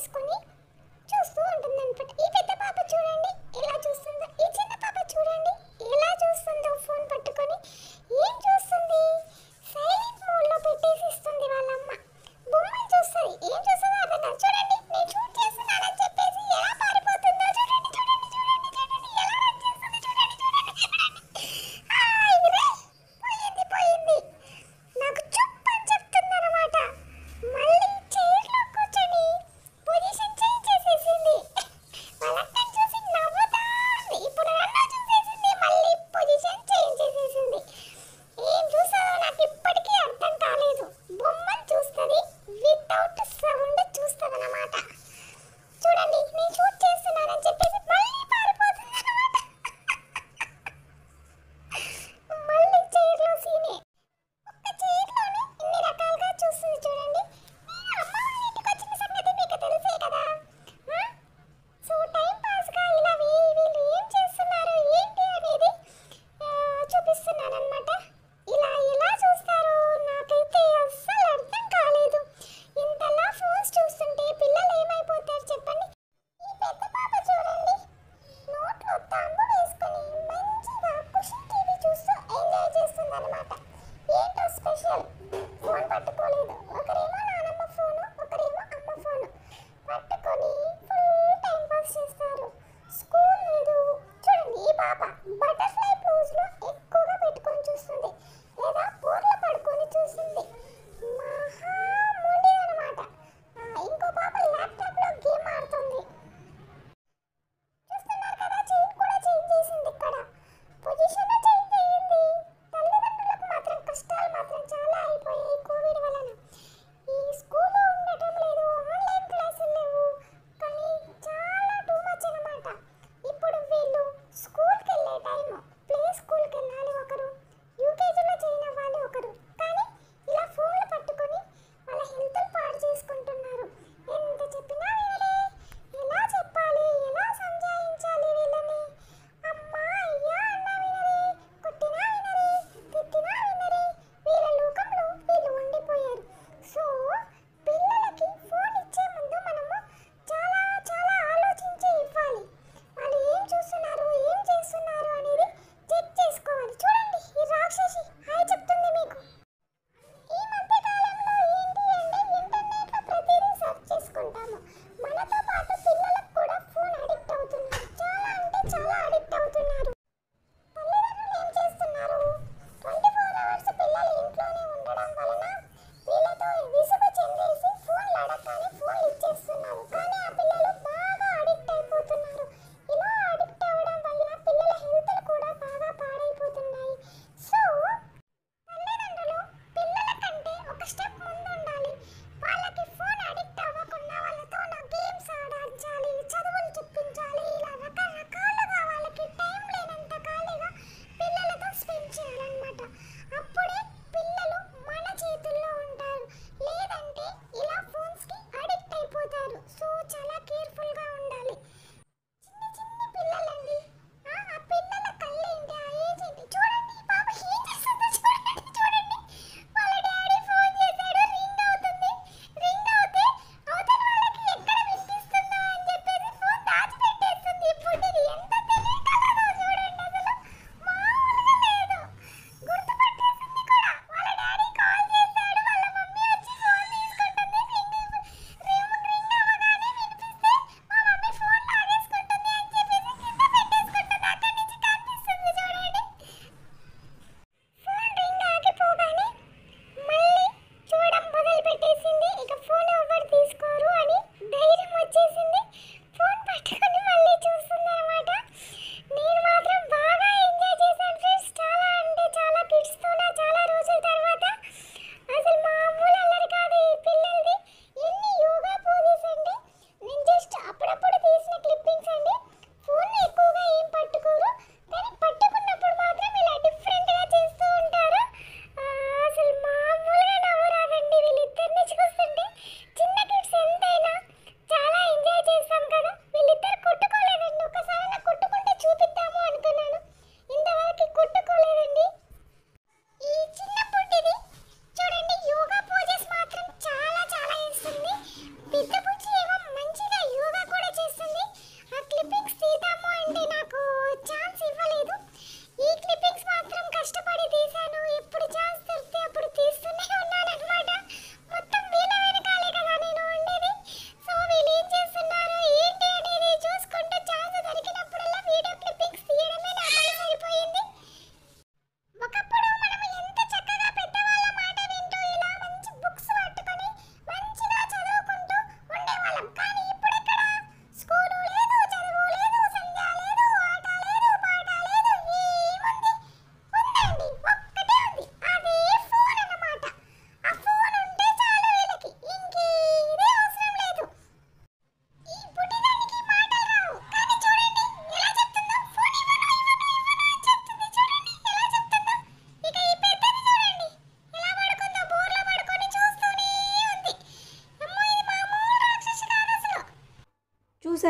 ですかね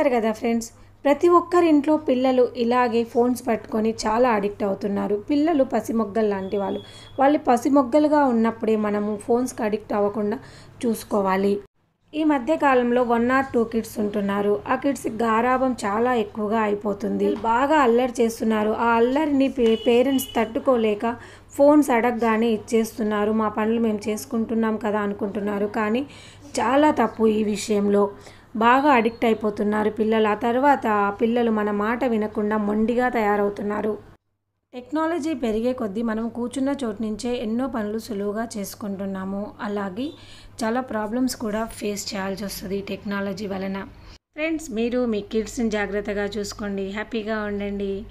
చూశారు కదా ఫ్రెండ్స్? ప్రతి ఒక్కరి ఇంట్లో పిల్లలు ఇలాగే ఫోన్స్ పట్టుకొని చాలా అడిక్ట్ అవుతున్నారు. పిల్లలు పసిమొగ్గలు లాంటి వాళ్ళు. వాళ్ళు పసిమొగ్గలుగా ఉన్నప్పుడే మనము ఫోన్స్కి అడిక్ట్ అవ్వకుండా చూసుకోవాలి. ఈ మధ్య కాలంలో వన్ ఆర్ టూ కిడ్స్ ఉంటున్నారు. ఆ కిడ్స్కి గారాభం చాలా ఎక్కువగా అయిపోతుంది. బాగా అల్లరి చేస్తున్నారు. ఆ అల్లరిని పేరెంట్స్ తట్టుకోలేక ఫోన్స్ అడగగానే ఇచ్చేస్తున్నారు. మా పనులు మేము చేసుకుంటున్నాం కదా అనుకుంటున్నారు. కానీ చాలా తప్పు ఈ విషయంలో. బాగా అడిక్ట్ అయిపోతున్నారు పిల్లలు. ఆ తర్వాత ఆ పిల్లలు మన మాట వినకుండా మొండిగా తయారవుతున్నారు. టెక్నాలజీ పెరిగే కొద్దీ మనం కూర్చున్న చోటు నుంచే ఎన్నో పనులు సులువుగా చేసుకుంటున్నాము. అలాగే చాలా ప్రాబ్లమ్స్ కూడా ఫేస్ చేయాల్సి వస్తుంది టెక్నాలజీ వలన. ఫ్రెండ్స్ మీరు మీ కిడ్స్ని జాగ్రత్తగా చూసుకోండి. హ్యాపీగా ఉండండి.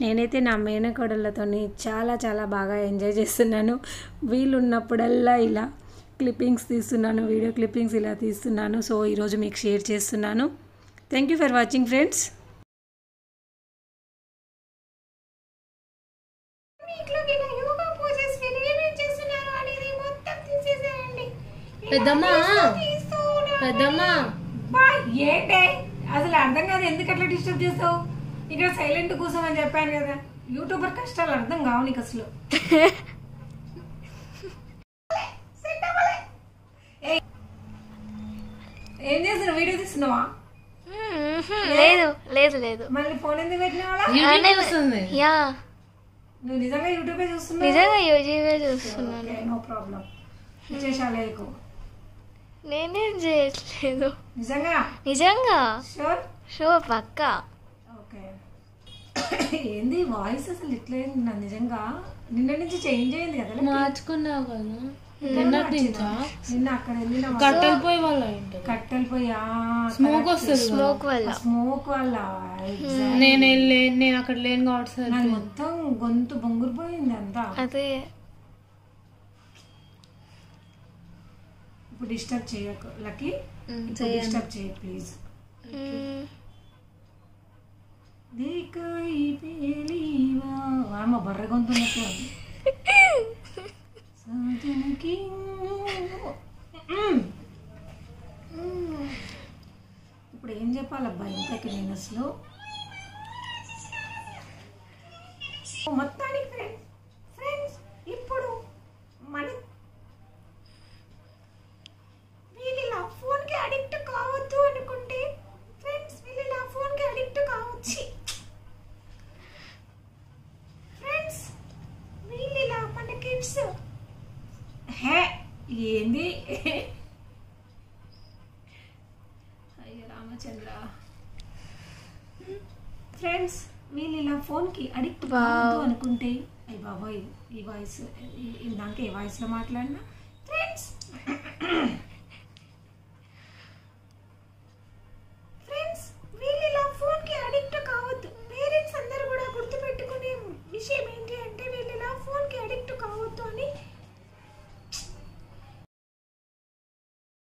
నేనైతే నా మేనకోడళ్ళతో చాలా చాలా బాగా ఎంజాయ్ చేస్తున్నాను. వీలున్నప్పుడల్లా ఇలా క్లిప్పింగ్స్ తీస్తున్నాను వీడియో క్లిప్పింగ్స్ ఇలా తీస్తున్నాను. సో ఈరోజు మీకు షేర్ చేస్తున్నాను. Thank you for watching friends పెద్దమ్మా. పెద్దమ్మా. ఏంటే? అసలు అర్థం కాదు ఎందుకు అట్లా డిస్టర్బ్ చేస్తావు? ఇక్కడ సైలెంట్ కూర్చోమని చెప్పాను కదా. యూట్యూబర్ కష్టాలు అర్థం కావు నీకు అసలు. చేస్తున్నావు వీడియో తీస్తున్నావా? లేదు లేదు లేదు. మళ్ళీ ఫోన్ ఎందుకు యూట్యూబ్ యా. నువ్వు నిజంగా యూట్యూబే చూస్తున్నావు? నిజంగా యూజీవే చూస్తున్నాను. నో ప్రాబ్లం విశేషాలు నేనేం చేయట్లేదు. నిజంగా? నిజంగా? షూర్ షో పక్కా. ఓకే. ఏంది వాయిస్ అసలు ఇట్లా నిజంగా? నిన్న నుంచి చేంజ్ అయింది కదా మార్చుకున్నావు కదా. నిన్న అక్కడ వెళ్ళిన కట్టెలు పోయి వాళ్ళ ఇంటి కట్టెలు పోయి స్మోక్ వస్తుంది స్మోక్ వల్ల. స్మోక్ వల్ల నేను వెళ్ళే నేను అక్కడ లేను కాబట్టి మొత్తం గొంతు బొంగురు పోయింది అంతా. అదే. ఇప్పుడు డిస్టర్బ్ చేయకు లక్కీ డిస్టర్బ్ చేయ ప్లీజ్. దేకాయి పేలీవా? వామ బర్ర గొంతు ఇప్పుడు ఏం చెప్పాలబ్బా ఇంతకి నేను అసలు? మొత్తానికి ఫ్రెండ్స్ ఫ్రెండ్స్ ఇప్పుడు మన వీళ్ళు ఫోన్కి అడిక్ట్ కావద్దు అనుకుంటే ఫ్రెండ్స్ వీళ్ళు ఇలా ఫోన్కి అడిక్ట్ కావచ్చు. ఫ్రెండ్స్ వీళ్ళు ఇలా మన కిడ్స్ ఏంది? అయ్యో రామచంద్ర. ఫ్రెండ్స్ వీళ్ళు ఇలా ఫోన్కి అడిక్ట్ కావద్దు అనుకుంటే అయ్యి బాబాయ్ ఈ వాయిస్ ఇందాక ఏ వాయిస్లో మాట్లాడినా? ఫ్రెండ్స్